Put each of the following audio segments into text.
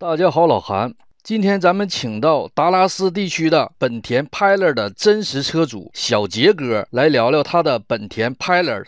大家好，老韩。今天咱们请到达拉斯地区的本田 Pilot 的真实车主小杰哥来聊聊他的本田 Pilot。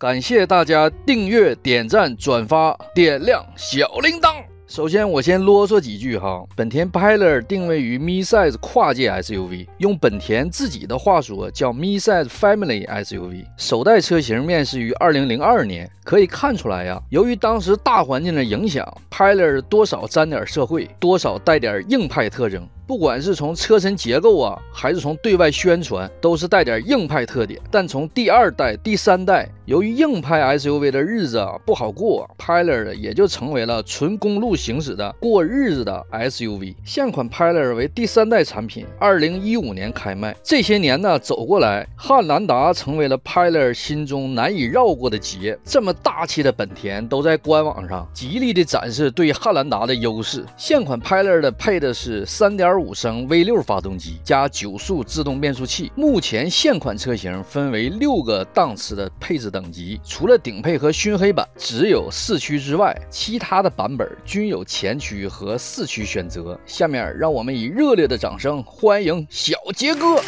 感谢大家订阅、点赞、转发、点亮小铃铛。首先，我先啰嗦几句哈。本田 Pilot 定位于 Mi-size 跨界 SUV，用本田自己的话说叫 Mi-size Family SUV。首代车型面世于2002年，可以看出来呀，由于当时大环境的影响，Pilot 多少沾点社会，多少带点硬派特征。不管是从车身结构啊，还是从对外宣传，都是带点硬派特点。但从第二代、第三代，由于硬派 SUV 的日子啊不好过，Pilot 也就成为了纯公路行驶的过日子的 SUV。现款 Pilot 为第三代产品，二零一五年开卖。这些年呢走过来，汉兰达成为了 Pilot 心中难以绕过的结。这么大气的本田都在官网上极力的展示对汉兰达的优势。现款 Pilot 配的是三点。五升 V 六发动机加九速自动变速器。目前现款车型分为六个档次的配置等级，除了顶配和熏黑版只有四驱之外，其他的版本均有前驱和四驱选择。下面让我们以热烈的掌声欢迎小杰哥。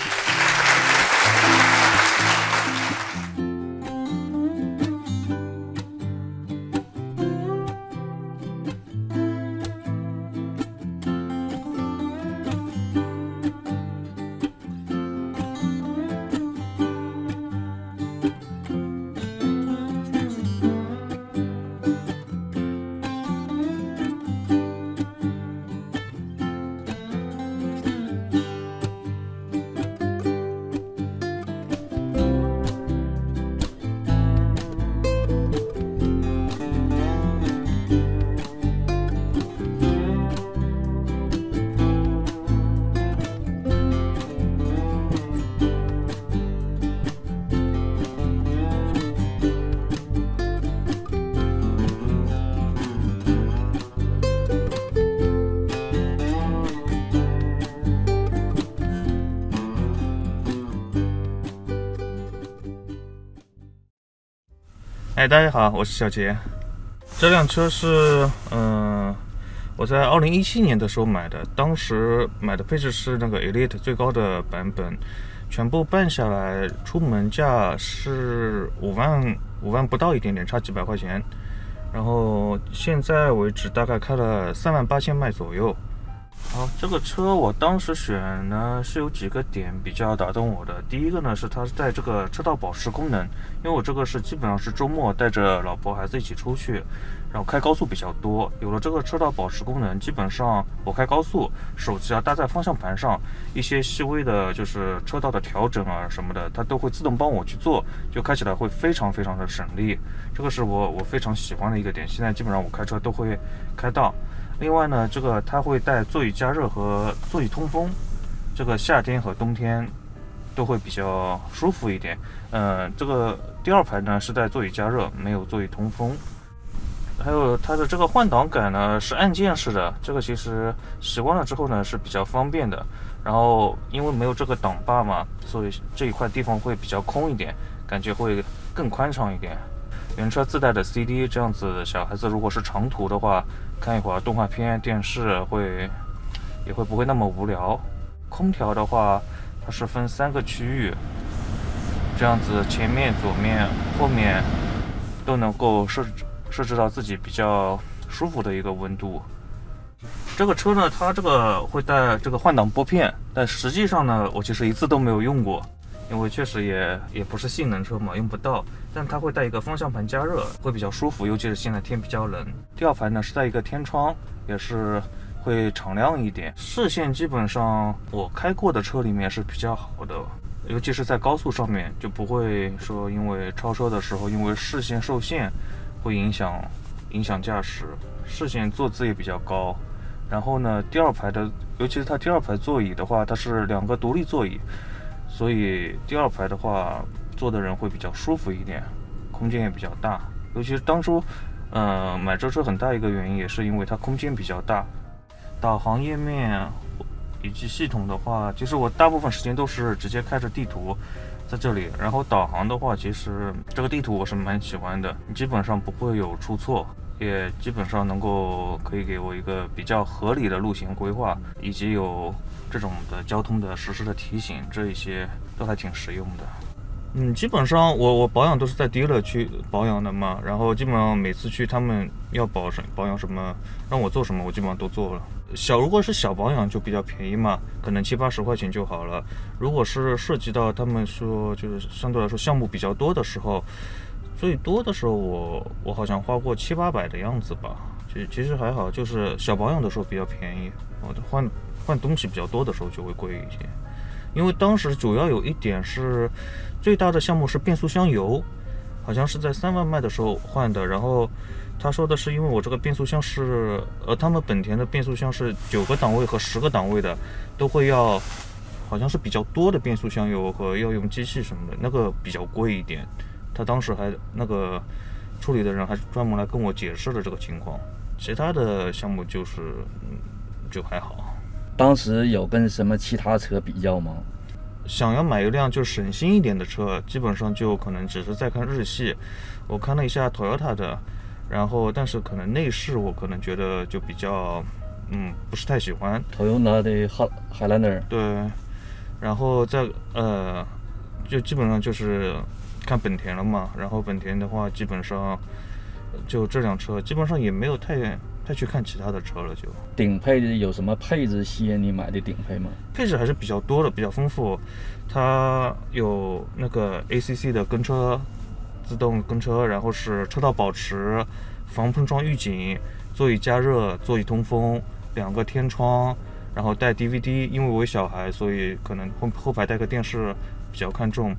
哎，大家好，我是小杰。这辆车是，嗯，我在二零一七年的时候买的，当时买的配置是那个 Elite 最高的版本，全部办下来，出门价是五万五万不到一点点，差几百块钱。然后现在为止大概开了三万八千迈左右。好，这个车我当时选呢是有几个点比较打动我的。第一个呢是它带这个车道保持功能，因为我这个是基本上是周末带着老婆孩子一起出去，然后开高速比较多。有了这个车道保持功能，基本上我开高速，手机啊搭在方向盘上，一些细微的就是车道的调整啊什么的，它都会自动帮我去做，就开起来会非常非常的省力。这个是我我非常喜欢的一个点。现在基本上我开车都会开到。另外呢，这个它会带座椅加热和座椅通风，这个夏天和冬天都会比较舒服一点。嗯，这个第二排呢是带座椅加热，没有座椅通风。还有它的这个换挡杆呢是按键式的，这个其实习惯了之后呢是比较方便的。然后因为没有这个挡把嘛，所以这一块地方会比较空一点，感觉会更宽敞一点。原车自带的 CD，这样子小孩子如果是长途的话，看一会儿动画片、电视会也会不会那么无聊。空调的话，它是分三个区域，这样子前面、左面、后面都能够设置设置到自己比较舒服的一个温度。这个车呢，它这个会带这个换挡拨片，但实际上呢，我其实一次都没有用过。因为确实也也不是性能车嘛，用不到。但它会带一个方向盘加热，会比较舒服，尤其是现在天比较冷。第二排呢是带一个天窗，也是会敞亮一点。视线基本上我开过的车里面是比较好的。尤其是在高速上面，就不会说因为超车的时候，因为视线受限，会影响影响驾驶。视线坐姿也比较高，然后呢，第二排的，尤其是它第二排座椅的话，它是两个独立座椅，所以第二排的话，坐的人会比较舒服一点，空间也比较大。尤其是当初，呃，买这车很大一个原因也是因为它空间比较大。导航页面以及系统的话，其实我大部分时间都是直接开着地图在这里，然后导航的话，其实这个地图我是蛮喜欢的，基本上不会有出错。也基本上能够可以给我一个比较合理的路线规划，以及有这种的交通的实时的提醒，这一些都还挺实用的。嗯，基本上我我保养都是在 dealer 去保养的嘛，然后基本上每次去他们要保什保养什么，让我做什么，我基本上都做了。小如果是小保养就比较便宜嘛，可能七八十块钱就好了。如果是涉及到他们说就是相对来说项目比较多的时候。最多的时候，我我好像花过七八百的样子吧，其其实还好，就是小保养的时候比较便宜，我换换东西比较多的时候就会贵一些。因为当时主要有一点是，最大的项目是变速箱油，好像是在三万迈的时候换的。然后他说的是，因为我这个变速箱是，呃，他们本田的变速箱是九个档位和十个档位的，都会要，好像是比较多的变速箱油和要用机器什么的，那个比较贵一点。他当时还那个处理的人还专门来跟我解释了这个情况，其他的项目就是嗯就还好。当时有跟什么其他车比较吗？想要买一辆就省心一点的车，基本上就可能只是在看日系。我看了一下 Toyota 的，然后但是可能内饰我可能觉得就比较嗯不是太喜欢。Toyota 的海海兰德。对，然后在呃就基本上就是。看本田了嘛，然后本田的话，基本上就这辆车，基本上也没有太太去看其他的车了。就顶配有什么配置吸引你买的顶配吗？配置还是比较多的，比较丰富。它有那个 ACC 的跟车自动跟车，然后是车道保持、防碰撞预警、座椅加热、座椅通风、两个天窗，然后带 DVD。因为我有小孩，所以可能后后排带个电视比较看重。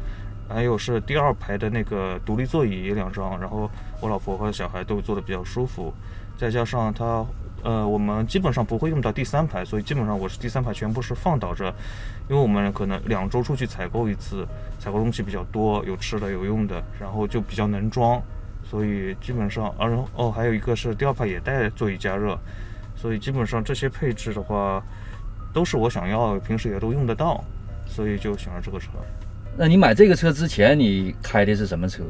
还有是第二排的那个独立座椅两张，然后我老婆和小孩都坐的比较舒服，再加上它，呃，我们基本上不会用到第三排，所以基本上我是第三排全部是放倒着，因为我们可能两周出去采购一次，采购东西比较多，有吃的有用的，然后就比较能装，所以基本上，而哦还有一个是第二排也带座椅加热，所以基本上这些配置的话，都是我想要，平时也都用得到，所以就选了这个车。那你买这个车之前，你开的是什么车？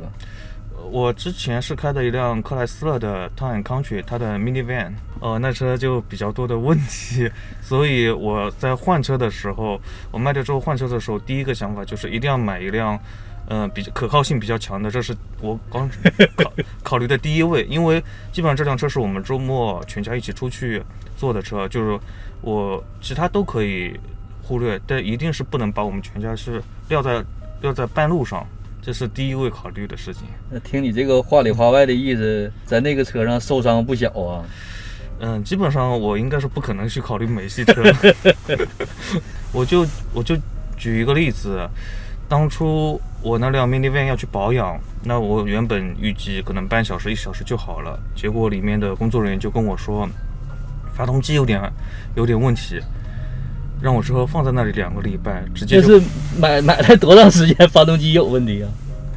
我之前是开的一辆克莱斯勒的 Town Country，它的 minivan，呃，那车就比较多的问题，所以我在换车的时候，我卖掉之后换车的时候，第一个想法就是一定要买一辆，嗯，比较可靠性比较强的，这是我刚考考虑的第一位，因为基本上这辆车是我们周末全家一起出去坐的车，就是我其他都可以。忽略，但一定是不能把我们全家是撂在撂在半路上，这是第一位考虑的事情。那听你这个话里话外的意思，在那个车上受伤不小啊。嗯，基本上我应该是不可能去考虑美系车。我就我就举一个例子，当初我那辆 minivan 要去保养，那我原本预计可能半小时一小时就好了，结果里面的工作人员就跟我说，发动机有点有点问题。让我车放在那里两个礼拜，直接就是买买了多长时间？发动机有问题啊？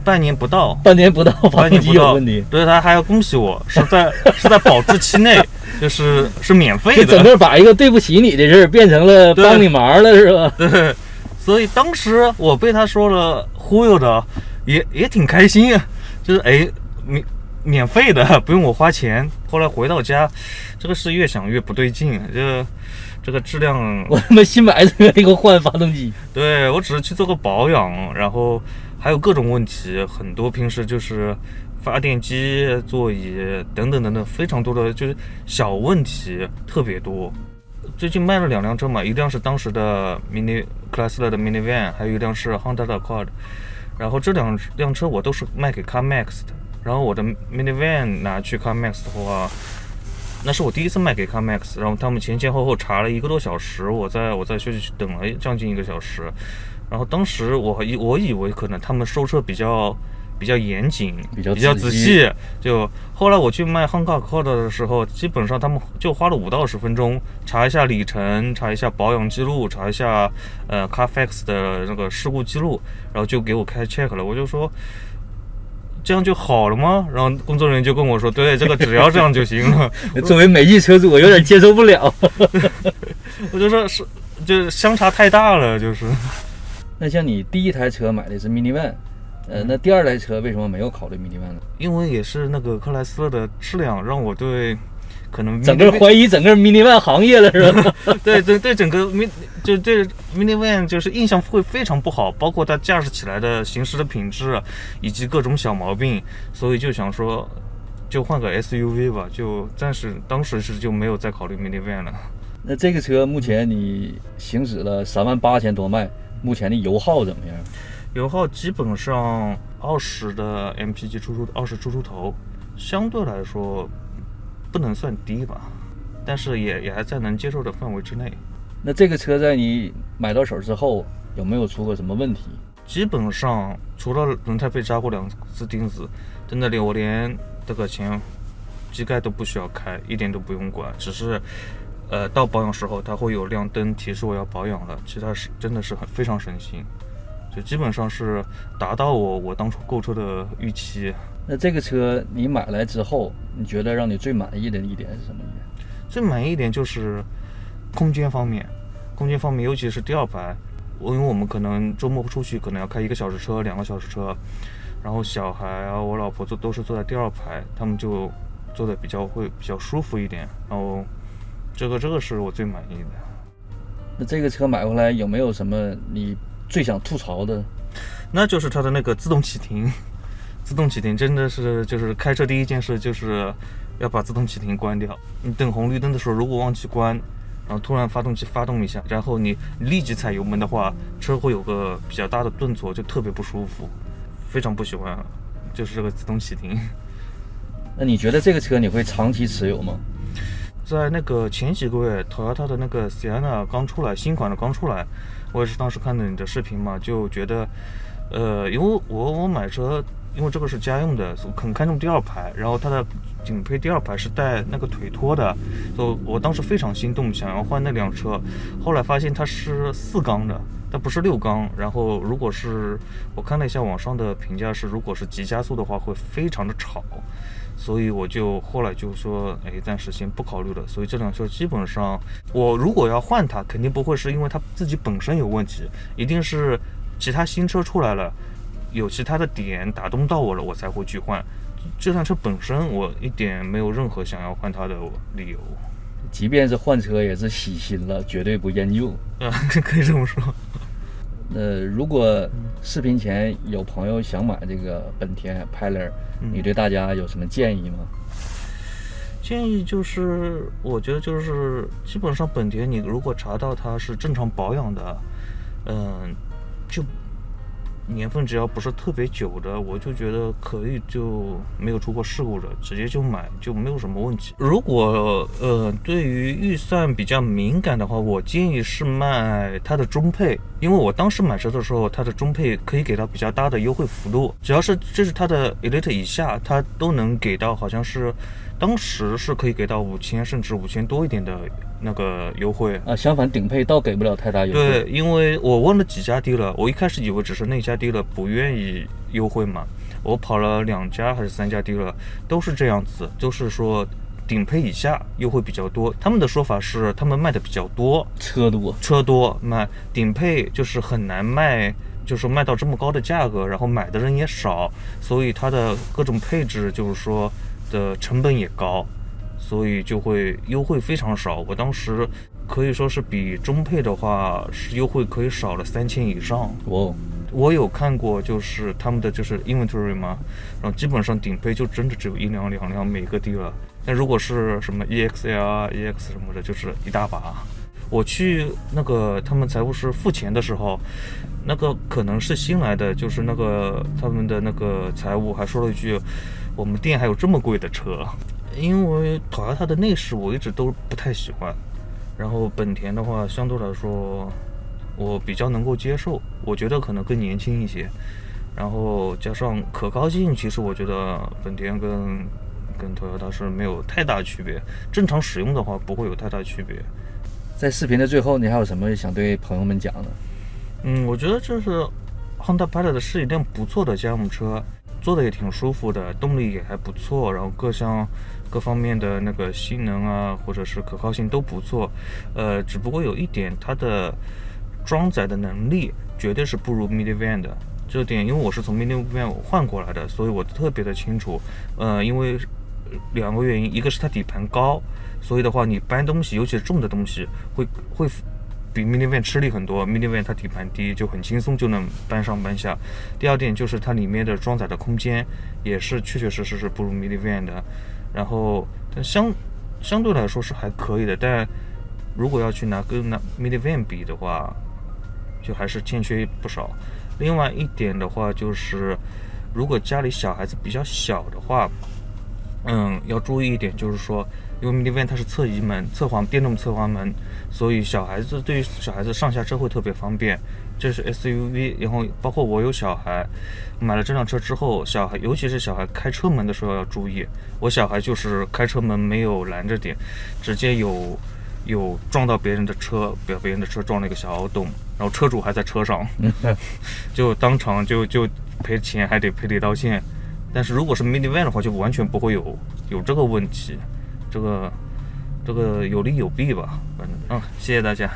半年不到，半年不到，发动机有问题。对他还要恭喜我，是在 是在保质期内，就是是免费的。整个把一个对不起你的事变成了帮你忙了，是吧？对。所以当时我被他说了忽悠的，也也挺开心啊，就是哎免免费的，不用我花钱。后来回到家，这个事越想越不对劲，就。这个质量，我他妈新买车给我换发动机。对我只是去做个保养，然后还有各种问题，很多平时就是发电机、座椅等等等等，非常多的就是小问题特别多。最近卖了两辆车嘛，一辆是当时的 Mini 克莱斯勒的 Mini Van，还有一辆是 Honda 的 Accord。然后这两辆车我都是卖给 CarMax 的，然后我的 Mini Van 拿去 CarMax 的话。那是我第一次卖给 CarMax，然后他们前前后后查了一个多小时，我在我在休息区等了将近一个小时，然后当时我以我以为可能他们收车比较比较严谨，比较比较仔仔细细。就后来我去卖 Honda Accord 的时候，基本上他们就花了五到十分钟，查一下里程，查一下保养记录，查一下呃 Carfax 的那个事故记录，然后就给我开 check 了。我就说。这样就好了吗？然后工作人员就跟我说：“对，这个只要这样就行了。”作为美系车主，我有点接受不了。我就说是，就是相差太大了，就是。那像你第一台车买的是 minivan，呃，那第二台车为什么没有考虑 minivan 呢？因为也是那个克莱斯勒的质量让我对可能整个怀疑整个 minivan 行业了，是吧？对对对整个 min 就对 minivan 就是印象会非常不好，包括它驾驶起来的行驶的品质以及各种小毛病，所以就想说就换个 SUV 吧，就暂时当时是就没有再考虑 minivan 了。那这个车目前你行驶了三万八千多迈，目前的油耗怎么样？油耗基本上二十的 MPG 出出二十出出头，相对来说不能算低吧，但是也也还在能接受的范围之内。那这个车在你买到手之后，有没有出过什么问题？基本上除了轮胎被扎过两次钉子，在那里我连这个前机盖都不需要开，一点都不用管，只是呃到保养时候它会有亮灯提示我要保养了，其他是真的是很非常省心，就基本上是达到我我当初购车的预期。那这个车你买来之后，你觉得让你最满意的一点是什么一点？最满意一点就是空间方面，空间方面，尤其是第二排，我因为我们可能周末出去，可能要开一个小时车、两个小时车，然后小孩啊，我老婆坐都是坐在第二排，他们就坐的比较会比较舒服一点，然后这个这个是我最满意的。那这个车买回来有没有什么你最想吐槽的？那就是它的那个自动启停，自动启停真的是就是开车第一件事就是要把自动启停关掉。你等红绿灯的时候，如果忘记关，然后突然发动机发动一下，然后你立即踩油门的话，车会有个比较大的顿挫，就特别不舒服，非常不喜欢，就是这个自动启停。那你觉得这个车你会长期持有吗？在那个前几个月，Toyota 的那个 Sienna 刚出来，新款的刚出来，我也是当时看的你的视频嘛，就觉得，呃，因为我我买车，因为这个是家用的，很看重第二排，然后它的顶配第二排是带那个腿托的，所我当时非常心动，想要换那辆车，后来发现它是四缸的。它不是六缸，然后如果是我看了一下网上的评价是，如果是急加速的话会非常的吵，所以我就后来就说，哎，暂时先不考虑了。所以这辆车基本上，我如果要换它，肯定不会是因为它自己本身有问题，一定是其他新车出来了，有其他的点打动到我了，我才会去换。这辆车本身我一点没有任何想要换它的理由。即便是换车也是喜新了，绝对不厌旧。啊，可以这么说。呃，如果视频前有朋友想买这个本田 Pilot，你对大家有什么建议吗？建议就是，我觉得就是基本上本田，你如果查到它是正常保养的，嗯，就年份只要不是特别久的，我就觉得可以就没有出过事故的，直接就买就没有什么问题。如果呃对于预算比较敏感的话，我建议是卖它的中配，因为我当时买车的时候，它的中配可以给到比较大的优惠幅度，只要是这是它的 Elite 以下，它都能给到好像是当时是可以给到五千甚至五千多一点的那个优惠。啊，相反顶配倒给不了太大优惠。对，因为我问了几家 dealer，我一开始以为只是那家 dealer 不愿意优惠嘛，我跑了两家还是三家 dealer，都是这样子，就是说顶配以下优惠比较多。他们的说法是他们卖的比较多，车多，车多卖顶配就是很难卖，就是卖到这么高的价格，然后买的人也少，所以它的各种配置就是说的成本也高，所以就会优惠非常少。我当时可以说是比中配的话是优惠可以少了三千以上。哦，我有看过，就是他们的就是 inventory 嘛，然后基本上顶配就真的只有一辆两辆每个地了。但如果是什么 EXL 啊、EX 什么的，就是一大把。我去那个他们财务室付钱的时候，那个可能是新来的，就是那个他们的那个财务还说了一句：“我们店还有这么贵的车。”因为 Toyota 的内饰我一直都不太喜欢，然后本田的话相对来说我比较能够接受，我觉得可能更年轻一些。然后加上可靠性，其实我觉得本田跟跟 Toyota 是没有太大区别，正常使用的话不会有太大区别。在视频的最后，你还有什么想对朋友们讲的？嗯，我觉得就是 Honda Pilot 是一辆不错的家用车，坐的也挺舒服的，动力也还不错，然后各项各方面的那个性能啊，或者是可靠性都不错。呃，只不过有一点，它的装载的能力绝对是不如 Minivan 的。这点，因为我是从 Minivan 换过来的，所以我特别的清楚。呃，因为两个原因，一个是它底盘高，所以的话你搬东西，尤其是重的东西，会会比 Minivan 吃力很多。Minivan 它底盘低，就很轻松就能搬上搬下。第二点就是它里面的装载的空间也是确确实实是不如 Minivan 的。然后，但相相对来说是还可以的，但如果要去拿跟拿 Minivan 比的话，就还是欠缺不少。另外一点的话，就是如果家里小孩子比较小的话，嗯，要注意一点，就是说，因为 Minivan 它是侧移门、侧滑电动侧滑门，所以小孩子对于小孩子上下车会特别方便。这是 SUV，然后包括我有小孩，买了这辆车之后，小孩尤其是小孩开车门的时候要注意。我小孩就是开车门没有拦着点，直接有。有撞到别人的车，被别人的车撞了一个小凹洞，然后车主还在车上，就当场就就赔钱，还得赔礼道歉。但是如果是 minivan 的话，就完全不会有有这个问题，这个这个有利有弊吧，反正嗯，谢谢大家。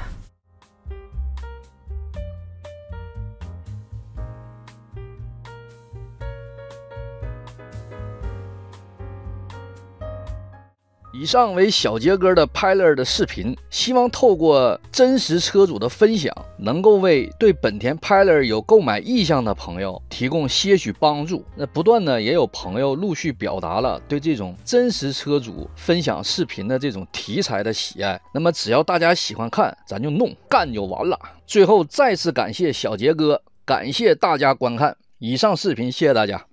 以上为小杰哥的 Pilot 的视频，希望透过真实车主的分享，能够为对本田 Pilot 有购买意向的朋友提供些许帮助。那不断呢，也有朋友陆续表达了对这种真实车主分享视频的这种题材的喜爱。那么只要大家喜欢看，咱就弄干就完了。最后再次感谢小杰哥，感谢大家观看以上视频，谢谢大家。